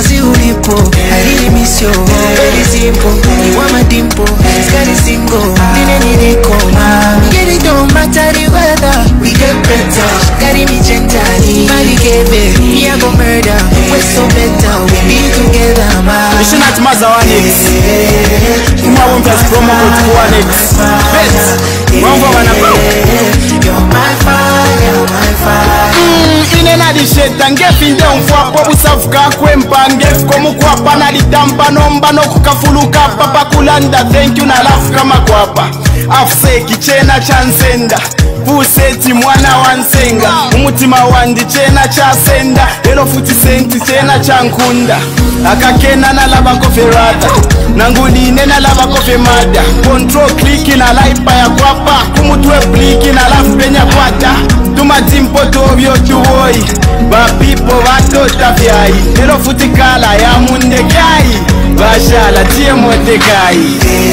kazi ulipo I really miss you, very simple You want my is single Nine niliko, get it don't matter the weather We get better, carry me gently murder We're so better, we be together ma nalijeta ngevinde omvuapo busavuka kwembange komukwapa nalitamba nomba nokukafuluka papa kulanda thenkyu nalafuka makwapa afuseki cena cha nzenda vuseti mwana wa nzenga umutima wandi cena cha senda lelo futi senti cena cha nkunda akakena nalavakoverata nanguline nalavakovemada control kliki nalaipa yakwapa kumutwe bliki nalafupenyakwata tumatimpotovyo tuvoi bapipo batota vyai lelo futi kala ya mundekai bashala tiye motekai hey.